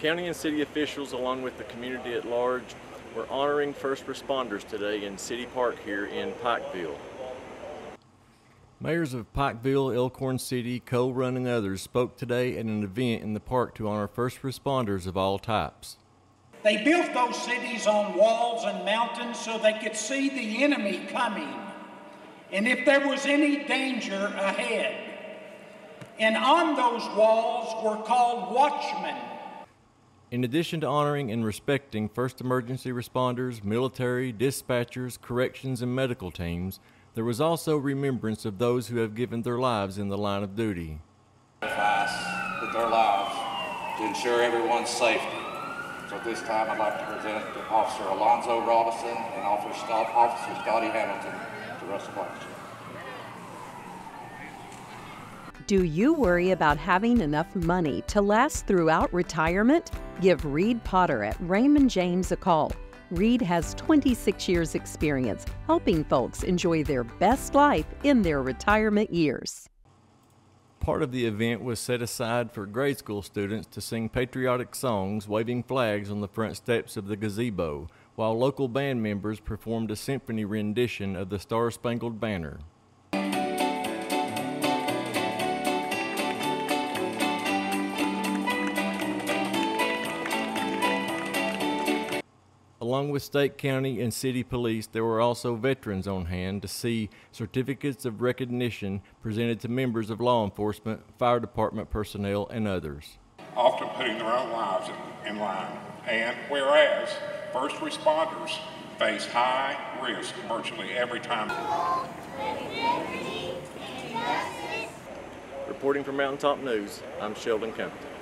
County and city officials, along with the community at large, were honoring first responders today in City Park here in Pikeville. Mayors of Pikeville, Elkhorn City, Coal Run, and others spoke today at an event in the park to honor first responders of all types. They built those cities on walls and mountains so they could see the enemy coming and if there was any danger ahead. And on those walls were called watchmen. In addition to honoring and respecting first emergency responders, military, dispatchers, corrections, and medical teams, there was also remembrance of those who have given their lives in the line of duty. With their lives to ensure everyone's safety. So at this time, I'd like to present Officer Alonzo Robinson and Officer Scotty Hamilton to Russell Blackstone. Do you worry about having enough money to last throughout retirement? Give Reed Potter at Raymond James a call. Reed has 26 years' experience helping folks enjoy their best life in their retirement years. Part of the event was set aside for grade school students to sing patriotic songs waving flags on the front steps of the gazebo, while local band members performed a symphony rendition of the Star Spangled Banner. Along with state, county, and city police, there were also veterans on hand to see certificates of recognition presented to members of law enforcement, fire department personnel, and others. Often putting their own lives in, line. And whereas first responders face high risk virtually every time. Reporting from Mountaintop News, I'm Sheldon Compton.